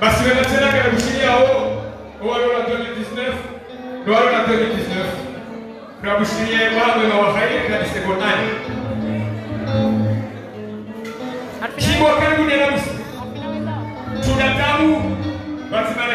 basi wenatenaka nakushiria o owalona 2019 nowalona 2019 nakushiria mwamwema wa hairi kadisekondari kibwa karibu nenabusi tunatamu basimale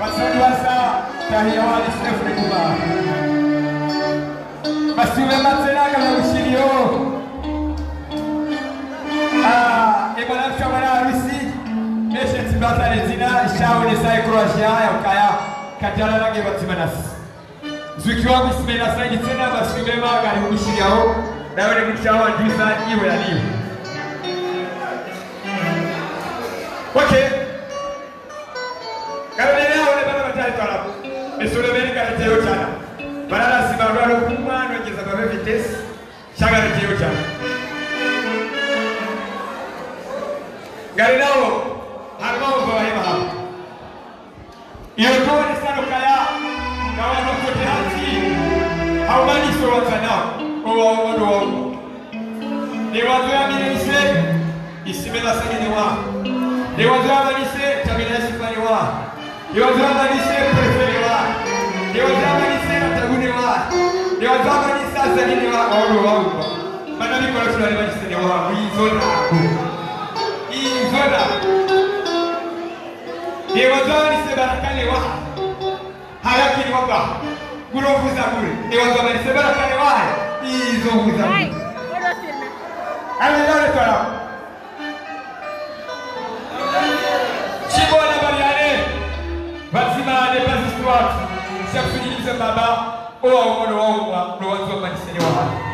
wasani wasa tahia wali sefre kuba basi wema tena kama ushirio ah ebana mshamana harusi meshe tibata lezina shao ni sai croatia ya kaya kajala lange batimanasi zuki wangu simena saidi tena basi wema kali ushiriao nawe ni mchawa ndisa iwe yaliyo Okay. esula bengaleterayo kyana balala sibalwala okukuŋŋaana ogeza babe vitesi kyagala teyo kyana wolo wawuba bannabikola tulali bakisenya waabwe inzonaako inzona ewazalise barakalewa halakini waba gulovuza gule ewazalise barakalewa izovuza gule alilole twalaku chibona baliale bazimane bazisitwatu syakusujilize baba owawomo lowawowa lowanziwa manisene wahali